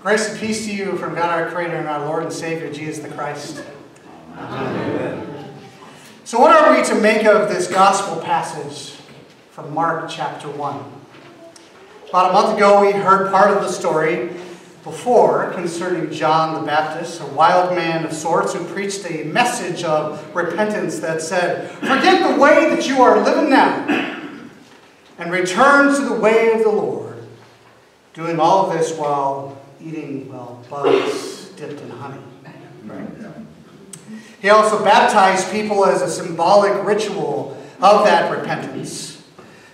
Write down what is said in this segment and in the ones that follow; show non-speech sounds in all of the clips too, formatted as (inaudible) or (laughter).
Grace and peace to you from God our Creator and our Lord and Savior, Jesus the Christ. Amen. So, what are we to make of this gospel passage from Mark chapter 1? About a month ago, we heard part of the story before concerning John the Baptist, a wild man of sorts who preached a message of repentance that said, Forget the way that you are living now and return to the way of the Lord, doing all of this while eating, well, bugs dipped in honey. He also baptized people as a symbolic ritual of that repentance.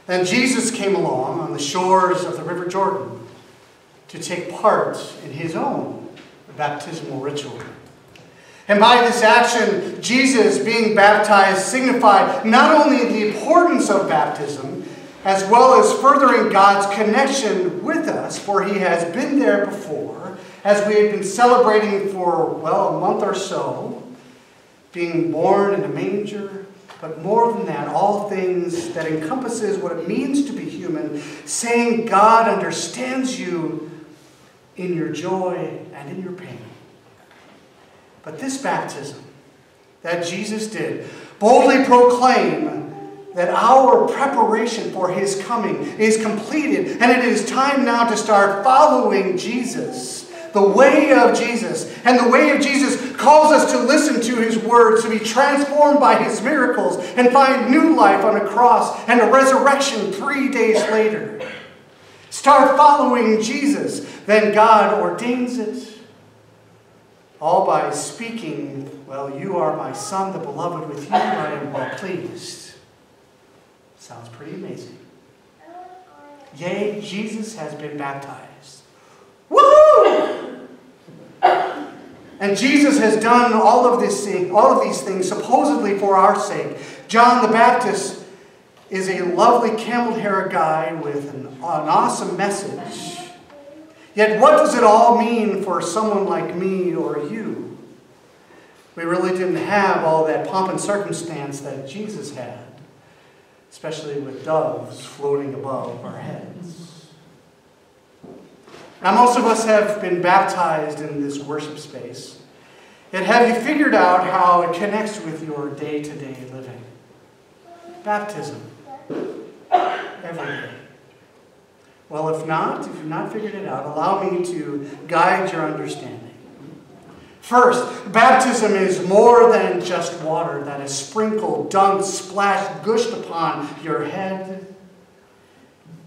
Then Jesus came along on the shores of the River Jordan to take part in his own baptismal ritual. And by this action, Jesus being baptized signified not only the importance of baptism, as well as furthering God's connection with us, for he has been there before, as we have been celebrating for, well, a month or so, being born in a manger, but more than that, all things that encompasses what it means to be human, saying God understands you in your joy and in your pain. But this baptism that Jesus did boldly proclaim that our preparation for his coming is completed and it is time now to start following Jesus, the way of Jesus. And the way of Jesus calls us to listen to his words, to be transformed by his miracles, and find new life on a cross and a resurrection three days later. Start following Jesus, then God ordains it. All by speaking, Well, you are my son, the beloved, with you I am well pleased. Sounds pretty amazing. Yay, Jesus has been baptized. Woohoo! And Jesus has done all of this all of these things supposedly for our sake. John the Baptist is a lovely camel hair guy with an, an awesome message. Yet what does it all mean for someone like me or you? We really didn't have all that pomp and circumstance that Jesus had, especially with doves floating above our heads. Now, most of us have been baptized in this worship space. Yet, have you figured out how it connects with your day to day living? Baptism. Every day. Well, if not, if you've not figured it out, allow me to guide your understanding. First, baptism is more than just water that is sprinkled, dunked, splashed, gushed upon your head.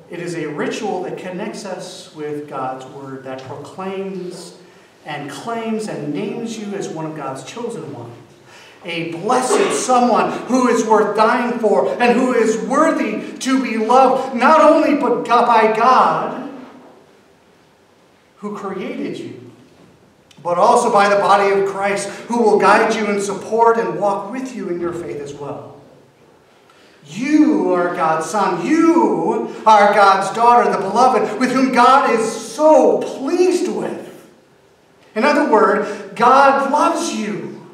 It is a ritual that connects us with God's Word, that proclaims and claims and names you as one of God's chosen ones. A blessed someone who is worth dying for and who is worthy to be loved, not only but by God, who created you, but also by the body of Christ, who will guide you and support and walk with you in your faith as well. You are God's son. You are God's daughter, the beloved, with whom God is so pleased with. In other words, God loves you.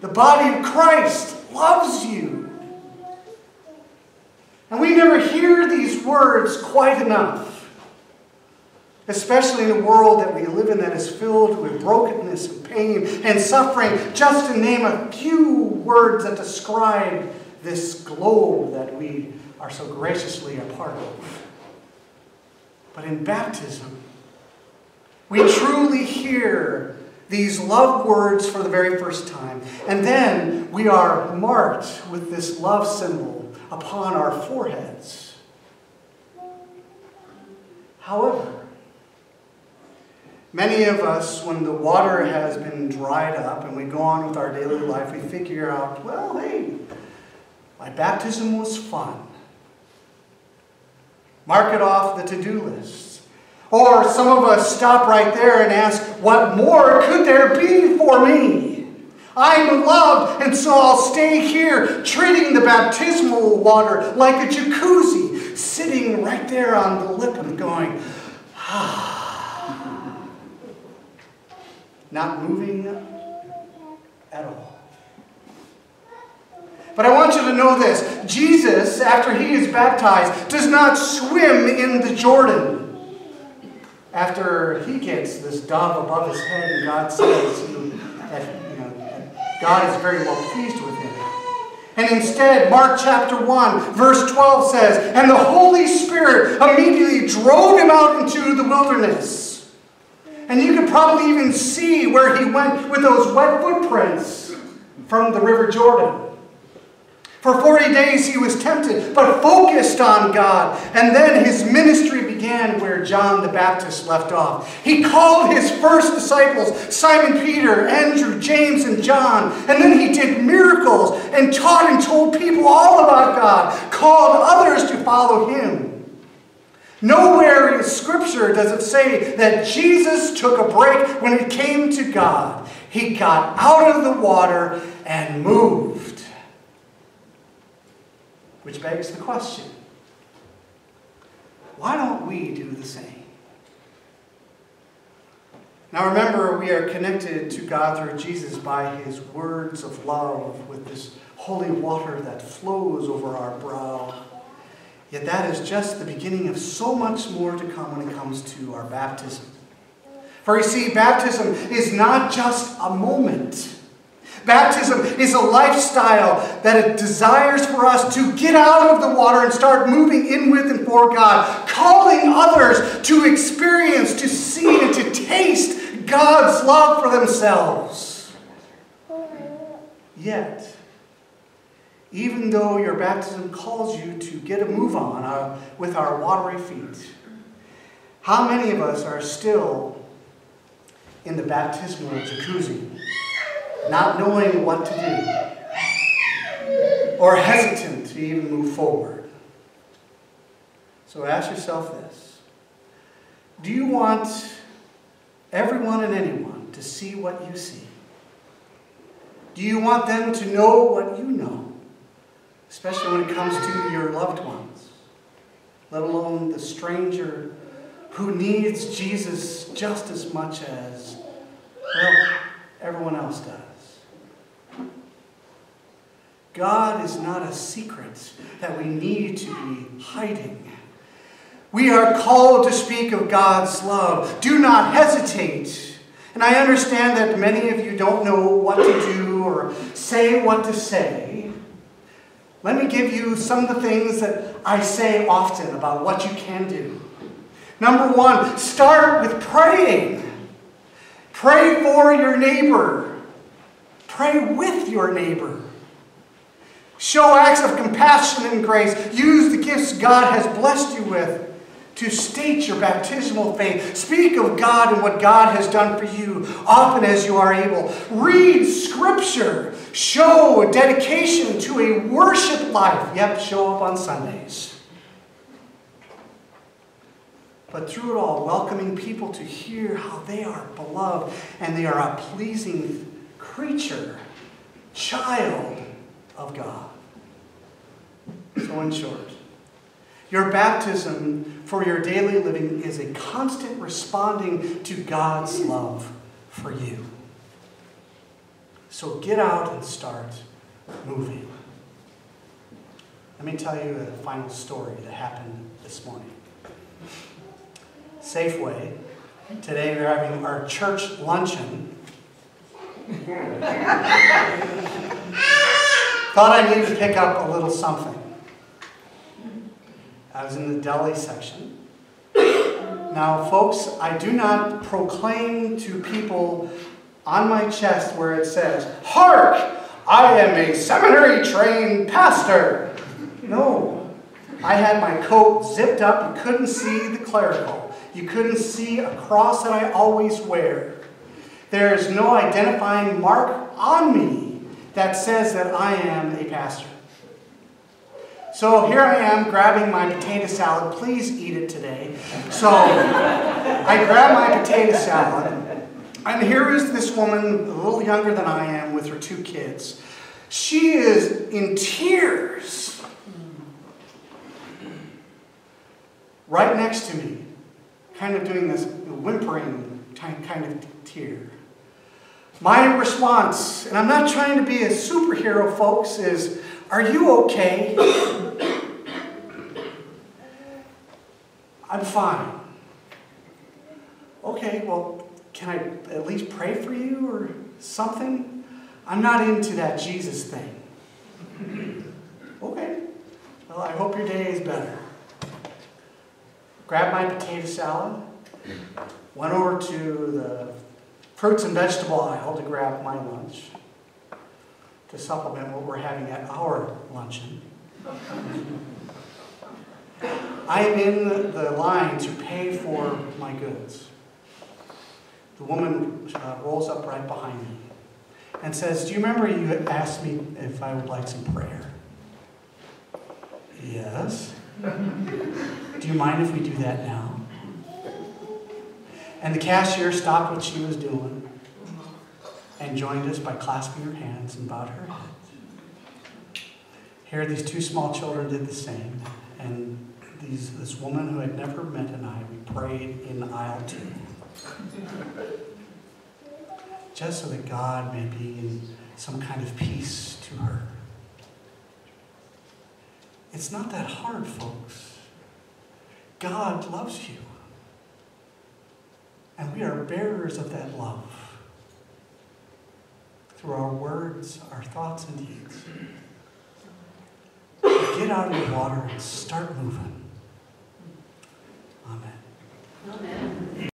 The body of Christ loves you. And we never hear these words quite enough, especially in a world that we live in that is filled with brokenness and pain and suffering, just to name a few words that describe this globe that we are so graciously a part of. But in baptism, we truly hear these love words for the very first time. And then we are marked with this love symbol upon our foreheads. However, many of us, when the water has been dried up and we go on with our daily life, we figure out, well, hey, my baptism was fun. Mark it off the to do list. Or some of us stop right there and ask, what more could there be for me? I'm loved, and so I'll stay here, treating the baptismal water like a jacuzzi, sitting right there on the lip and going, ah. Not moving at all. But I want you to know this Jesus, after he is baptized, does not swim in the Jordan after he gets this dove above his head, and God says that, you know, God is very well pleased with him. And instead, Mark chapter 1, verse 12 says, And the Holy Spirit immediately drove him out into the wilderness. And you could probably even see where he went with those wet footprints from the River Jordan. For 40 days he was tempted, but focused on God. And then his ministry began where John the Baptist left off. He called his first disciples, Simon Peter, Andrew, James, and John. And then he did miracles and taught and told people all about God, called others to follow him. Nowhere in Scripture does it say that Jesus took a break when it came to God. He got out of the water and moved. Which begs the question why don't we do the same? Now remember, we are connected to God through Jesus by his words of love with this holy water that flows over our brow. Yet that is just the beginning of so much more to come when it comes to our baptism. For you see, baptism is not just a moment. Baptism is a lifestyle that it desires for us to get out of the water and start moving in with and for God, calling others to experience, to see, and to taste God's love for themselves. Yet, even though your baptism calls you to get a move on uh, with our watery feet, how many of us are still in the baptismal jacuzzi? not knowing what to do, or hesitant to even move forward. So ask yourself this Do you want everyone and anyone to see what you see? Do you want them to know what you know, especially when it comes to your loved ones, let alone the stranger who needs Jesus just as much as, well, everyone else does? God is not a secret that we need to be hiding. We are called to speak of God's love. Do not hesitate. And I understand that many of you don't know what to do or say what to say. Let me give you some of the things that I say often about what you can do. Number one, start with praying. Pray for your neighbor. Pray with your neighbor. Show acts of compassion and grace. Use the gifts God has blessed you with to state your baptismal faith. Speak of God and what God has done for you often as you are able. Read Scripture. Show a dedication to a worship life. Yep, show up on Sundays. But through it all, welcoming people to hear how they are beloved and they are a pleasing creature, child of God. So, in short, your baptism for your daily living is a constant responding to God's love for you. So get out and start moving. Let me tell you a final story that happened this morning. Safeway, today we're having our church luncheon. Thought I needed to pick up a little something. I was in the deli section. Now, folks, I do not proclaim to people on my chest where it says, Hark! I am a seminary trained pastor. No. I had my coat zipped up. You couldn't see the clerical. You couldn't see a cross that I always wear. There is no identifying mark on me that says that I am a pastor. So here I am grabbing my potato salad. Please eat it today. So I grab my potato salad, and here is this woman, a little younger than I am, with her two kids. She is in tears. Right next to me, kind of doing this whimpering kind of tear. My response, and I'm not trying to be a superhero, folks, is Are you okay? (coughs) I'm fine. okay, well, can I at least pray for you or something? I'm not into that Jesus thing. (laughs) Okay, well, I hope your day is better. Grabbed my potato salad, went over to the fruits and vegetable aisle to grab my lunch to supplement what we're having at our luncheon. (laughs) I am in the line to pay for my goods. The woman uh, rolls up right behind me and says, Do you remember you asked me if I would like some prayer? Yes. Do you mind if we do that now? And the cashier stopped what she was doing and joined us by clasping her hands and bowed her head. Here, these two small children did the same, and these, this woman who had never met an eye, we prayed in aisle two. (laughs) Just so that God may be in some kind of peace to her. It's not that hard, folks. God loves you. And we are bearers of that love through our words, our thoughts, and deeds. Get out of the water and start moving. Amen. Amen.